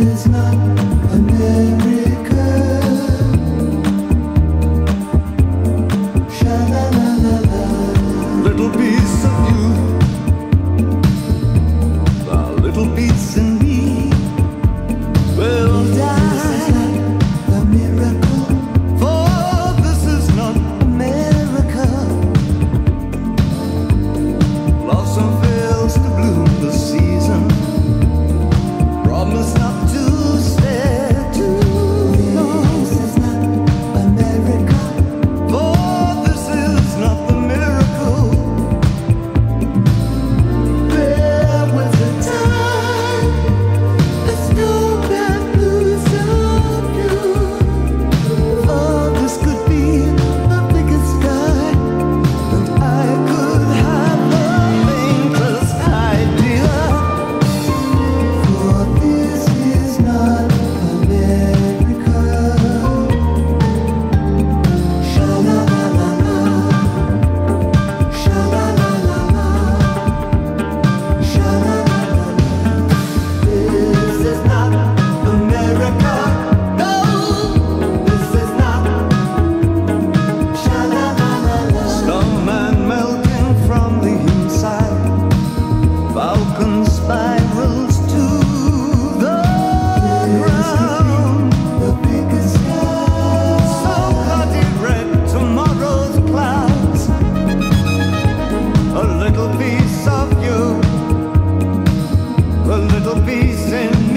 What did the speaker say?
is not little piece in